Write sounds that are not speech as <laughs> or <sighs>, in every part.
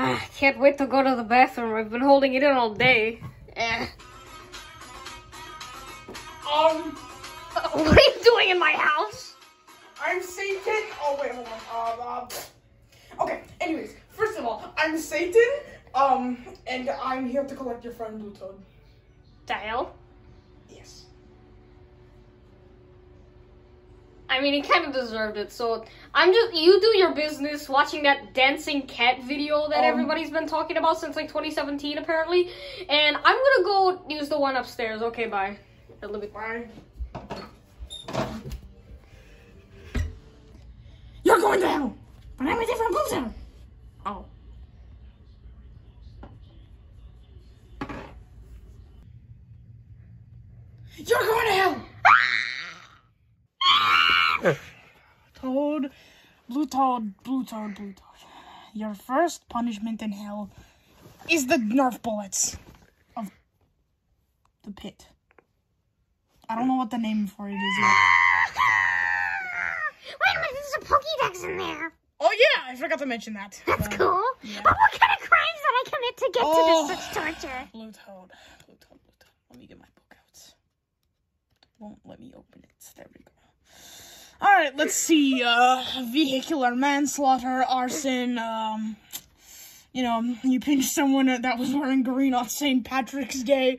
Ah, can't wait to go to the bathroom. I've been holding it in all day. Eh. Um, <laughs> What are you doing in my house? I'm Satan. Oh wait, hold on. Um, um, okay. Anyways, first of all, I'm Satan. Um, and I'm here to collect your friend Blue Toad. Dial. Yes. I mean, he kind of deserved it. So I'm just you do your business watching that dancing cat video that Um, everybody's been talking about since like 2017 apparently, and I'm gonna go use the one upstairs. Okay, bye. A little bit. Bye. You're going to hell, but I'm a different loser. Oh. You're going to hell. Toad, blue toad, blue toad, blue toad. Your first punishment in hell is the Nerf bullets of the pit. I don't know what the name for it is yet. <laughs> Wait a minute, there's a Pokédex in there. Oh yeah, I forgot to mention that. That's Uh, cool. But what kind of crimes did I commit to get Oh. to this such torture? Blue toad, blue toad, blue toad. Let me get my book out. Won't let me open it. There we go. All right, let's see. Uh, vehicular manslaughter, arson. Um, you know, you pinched someone that was wearing green on St. Patrick's Day.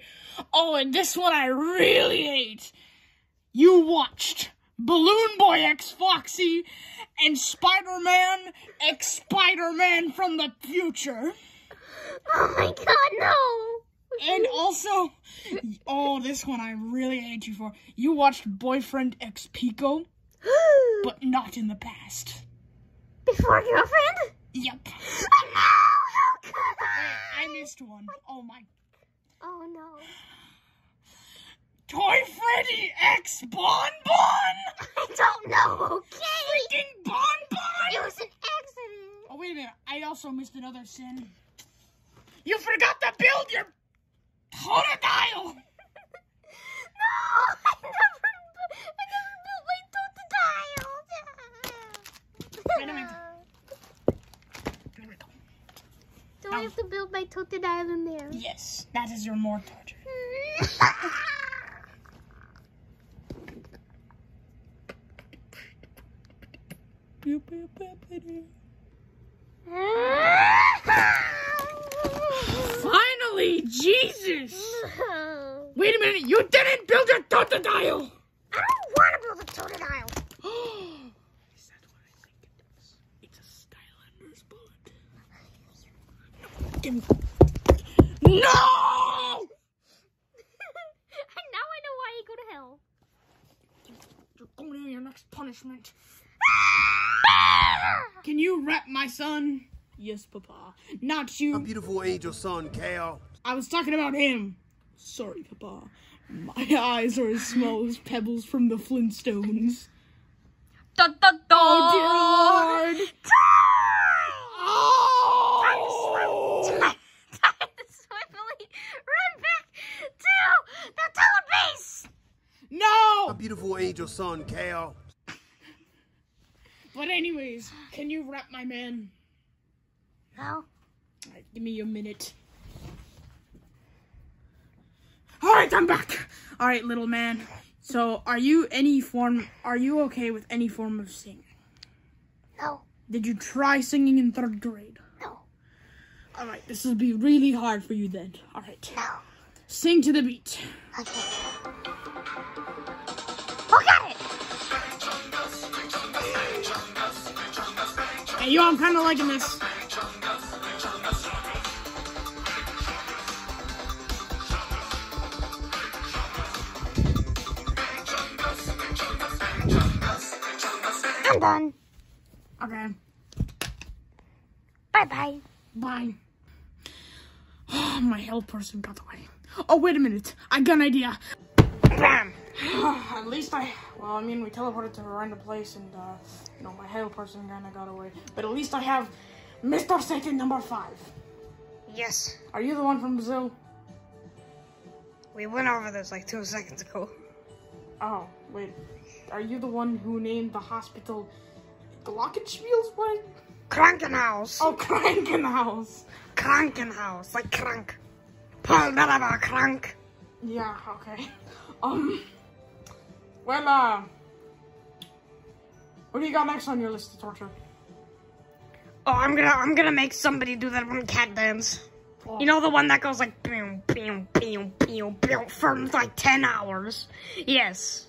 Oh, and this one I really hate. You watched Balloon Boy X Foxy and Spider Man X Spider Man from the future. Oh my god, no! And also, oh, this one I really hate you for. You watched Boyfriend X Pico, <gasps> but not in the past. Before girlfriend? Yep. Oh <gasps> no! How could I? I missed one. Oh my. Oh no. Toy Freddy X Bon Bon! I don't know, okay? Freaking Bon Bon! It was an accident. Oh, wait a minute. I also missed another sin. You forgot to build your Totodile! No! I I have to build my totodile in there? Yes, that is your more torture. Finally, Jesus! Wait a minute, you didn't build your Totodile! I don't want to build a totodile. Is that what I think it is? It's a Skylanders bullet. Give me- No! <laughs> now I know why you go to hell. You're going to your next punishment. <laughs> Can you rap my son? Yes, Papa. Not My you. beautiful angel son, Cal. I was talking about him. Sorry, Papa. My <laughs> eyes are as small as pebbles from the Flintstones. Da, da, da. Oh, dear Lord. Oh! Swiftly run back to the toad base. My No! Beautiful angel son, Cal. But anyways, can you rap my man? No. Alright, give me a minute. Alright, I'm back! Alright, little man. So, are you any form, are you okay with any form of singing? No. Did you try singing in third grade? No. Alright, this will be really hard for you then. Alright. No. Sing to the beat. Okay. Yo, I'm kind of liking this. I'm done. Okay, Bye bye. bye. Oh, My health person got away. Oh, wait a minute. I got an idea. Bam! <sighs> At least I, well, I mean, we teleported to a random place and, uh, you know, my health person kind of got away. But at least I have Mr. Satan number five. Yes, Are you the one from Brazil? we went over this like two seconds ago. Oh, wait. Are you the one who named the hospital Glockenspiels? What? Krankenhaus. Oh, Krankenhaus. Krankenhaus. Like crank. Paul crank. Yeah, okay. Um, well, uh, what do you got next on your list of torture? Oh, I'm gonna I'm gonna make somebody do that one cat dance. You know the one that goes like pew pew pew pew pew for like ten hours. Yes.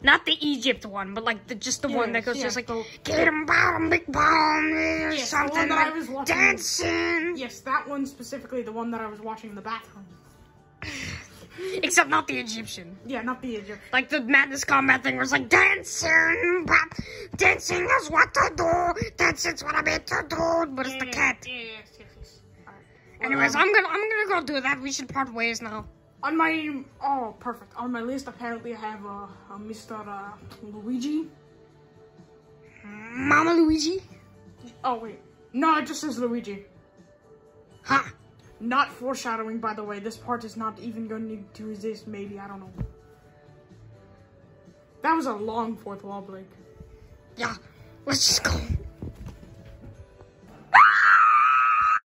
Not the Egypt one, but like the just the one that goes yes, just like the- get him bottom big bomb or Yes, something that I like was watching. dancing. Yes, that one specifically, the one that I was watching in the bathroom. Except not the Egyptian. Yeah, not the Egyptian. Like the Madness Combat thing was like dancing, bop, dancing is what to do, dancing's what I meant to do, but it's the cat. Yes, yes, yes. Alright. Anyways, I'm gonna I'm gonna go do that. We should part ways now. On my oh, perfect. On my list, apparently, I have uh, uh Mr. Uh, Luigi. Mama Luigi? Oh wait, no, it just says Luigi. Huh. Not foreshadowing, by the way. This part is not even going to exist. Maybe I don't know. That was a long fourth wall break. Yeah. Let's just go.